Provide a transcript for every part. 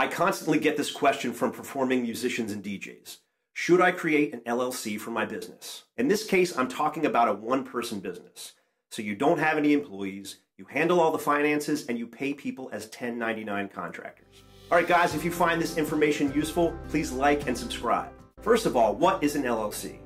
I constantly get this question from performing musicians and DJs. Should I create an LLC for my business? In this case, I'm talking about a one person business. So you don't have any employees, you handle all the finances, and you pay people as 1099 contractors. All right, guys, if you find this information useful, please like and subscribe. First of all, what is an LLC?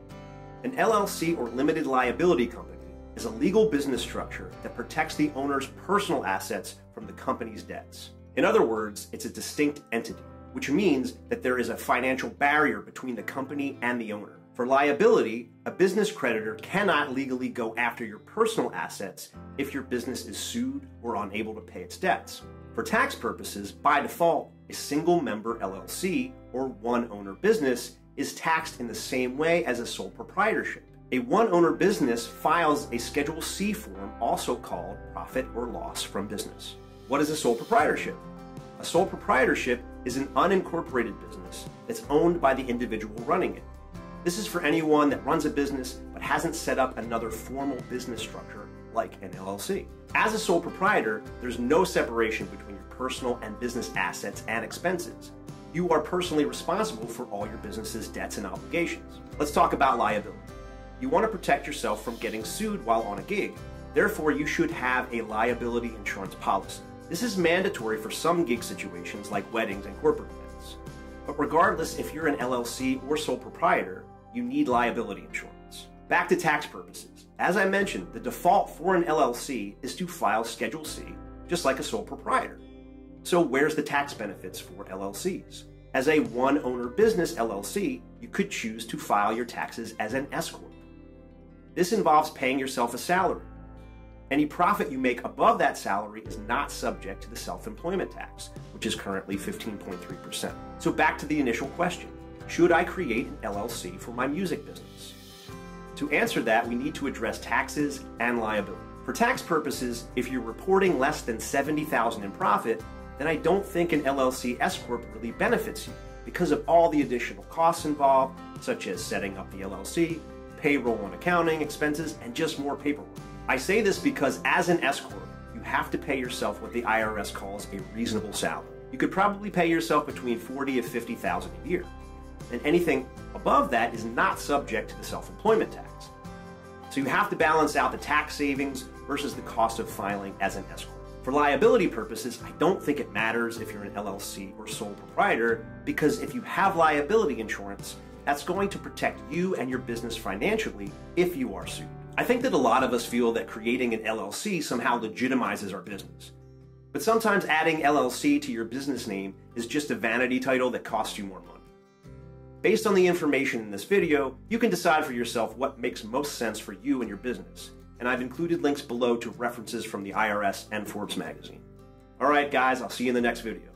An LLC or limited liability company is a legal business structure that protects the owner's personal assets from the company's debts. In other words, it's a distinct entity, which means that there is a financial barrier between the company and the owner. For liability, a business creditor cannot legally go after your personal assets if your business is sued or unable to pay its debts. For tax purposes, by default, a single member LLC or one owner business is taxed in the same way as a sole proprietorship. A one owner business files a Schedule C form, also called profit or loss from business. What is a sole proprietorship? A sole proprietorship is an unincorporated business that's owned by the individual running it. This is for anyone that runs a business but hasn't set up another formal business structure like an LLC. As a sole proprietor, there's no separation between your personal and business assets and expenses. You are personally responsible for all your business's debts and obligations. Let's talk about liability. You want to protect yourself from getting sued while on a gig. Therefore, you should have a liability insurance policy. This is mandatory for some gig situations like weddings and corporate events. But regardless if you're an LLC or sole proprietor, you need liability insurance. Back to tax purposes. As I mentioned, the default for an LLC is to file Schedule C, just like a sole proprietor. So where's the tax benefits for LLCs? As a one owner business LLC, you could choose to file your taxes as an S Corp. This involves paying yourself a salary. Any profit you make above that salary is not subject to the self employment tax, which is currently 15.3%. So, back to the initial question Should I create an LLC for my music business? To answer that, we need to address taxes and liability. For tax purposes, if you're reporting less than 70,000 in profit, then I don't think an LLC S corp really benefits you because of all the additional costs involved, such as setting up the LLC, payroll and accounting expenses, and just more paperwork. I say this because as an S corp, you have to pay yourself what the IRS calls a reasonable salary. You could probably pay yourself between 40 and 50,000 a year. And anything above that is not subject to the self-employment tax. So you have to balance out the tax savings versus the cost of filing as an S corp. For liability purposes, I don't think it matters if you're an LLC or sole proprietor because if you have liability insurance, that's going to protect you and your business financially if you are sued. I think that a lot of us feel that creating an LLC somehow legitimizes our business. But sometimes adding LLC to your business name is just a vanity title that costs you more money. Based on the information in this video, you can decide for yourself what makes most sense for you and your business. And I've included links below to references from the IRS and Forbes magazine. Alright guys, I'll see you in the next video.